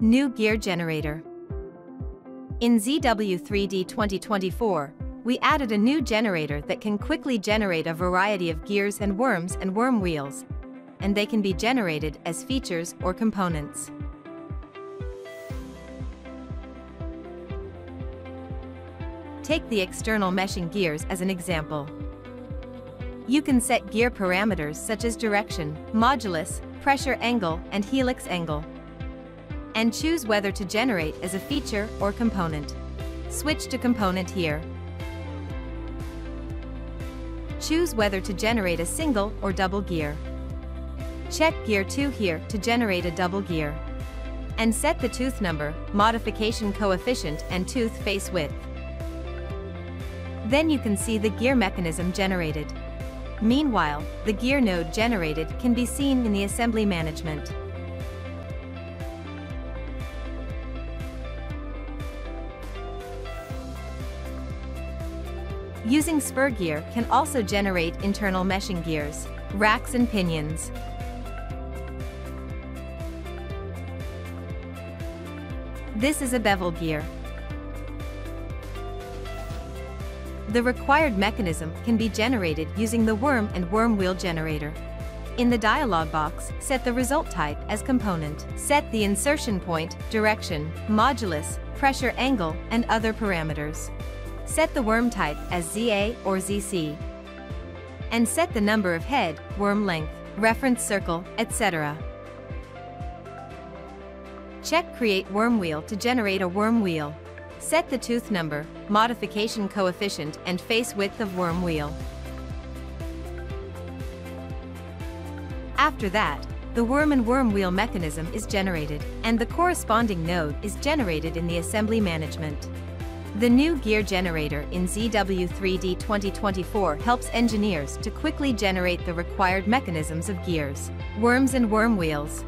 New Gear Generator In ZW3D 2024, we added a new generator that can quickly generate a variety of gears and worms and worm wheels, and they can be generated as features or components. Take the external meshing gears as an example. You can set gear parameters such as direction, modulus, pressure angle, and helix angle. And choose whether to generate as a feature or component. Switch to component here. Choose whether to generate a single or double gear. Check Gear 2 here to generate a double gear. And set the tooth number, modification coefficient and tooth face width. Then you can see the gear mechanism generated. Meanwhile, the gear node generated can be seen in the assembly management. Using spur gear can also generate internal meshing gears, racks and pinions. This is a bevel gear. The required mechanism can be generated using the worm and worm wheel generator. In the dialog box, set the result type as component. Set the insertion point, direction, modulus, pressure angle, and other parameters. Set the worm type as ZA or ZC. And set the number of head, worm length, reference circle, etc. Check Create Worm Wheel to generate a worm wheel. Set the tooth number, modification coefficient and face width of worm wheel. After that, the worm and worm wheel mechanism is generated, and the corresponding node is generated in the assembly management. The new gear generator in ZW3D 2024 helps engineers to quickly generate the required mechanisms of gears, worms and worm wheels,